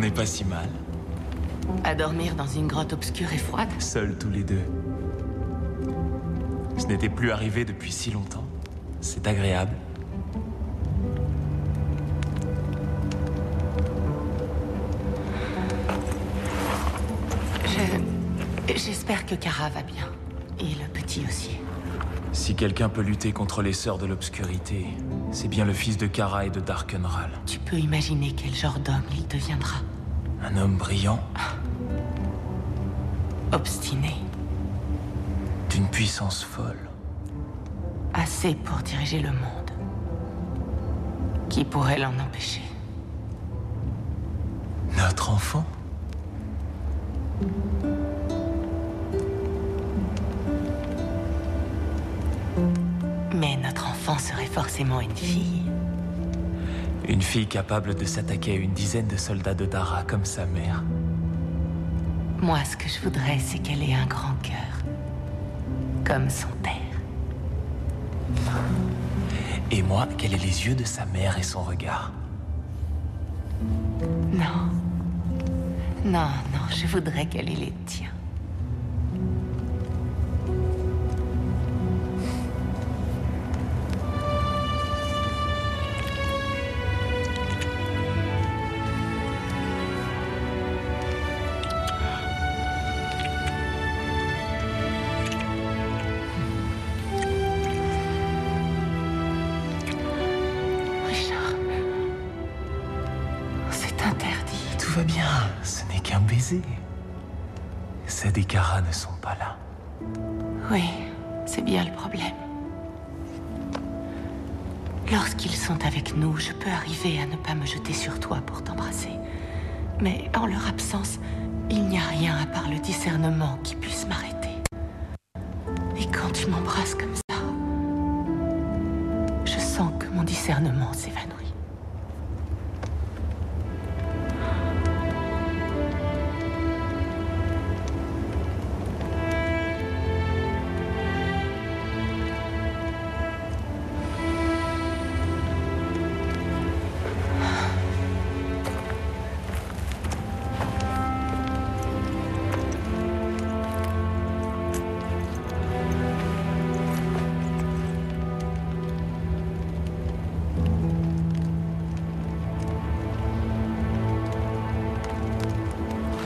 n'est pas si mal. À dormir dans une grotte obscure et froide Seuls tous les deux. Ce n'était plus arrivé depuis si longtemps. C'est agréable. Je... J'espère que Kara va bien. Et le petit aussi. Si quelqu'un peut lutter contre les sœurs de l'obscurité, c'est bien le fils de Kara et de Darkenral. Tu peux imaginer quel genre d'homme il deviendra. Un homme brillant, Obstiné. d'une puissance folle. Assez pour diriger le monde. Qui pourrait l'en empêcher? Notre enfant? Enfant serait forcément une fille. Une fille capable de s'attaquer à une dizaine de soldats de Dara comme sa mère. Moi, ce que je voudrais, c'est qu'elle ait un grand cœur. Comme son père. Et moi, qu'elle ait les yeux de sa mère et son regard. Non. Non, non, je voudrais qu'elle ait les tiens. Tout va bien, ce n'est qu'un baiser. Ced et Kara ne sont pas là. Oui, c'est bien le problème. Lorsqu'ils sont avec nous, je peux arriver à ne pas me jeter sur toi pour t'embrasser. Mais en leur absence, il n'y a rien à part le discernement qui puisse m'arrêter. Et quand tu m'embrasses comme ça, je sens que mon discernement s'évanouit.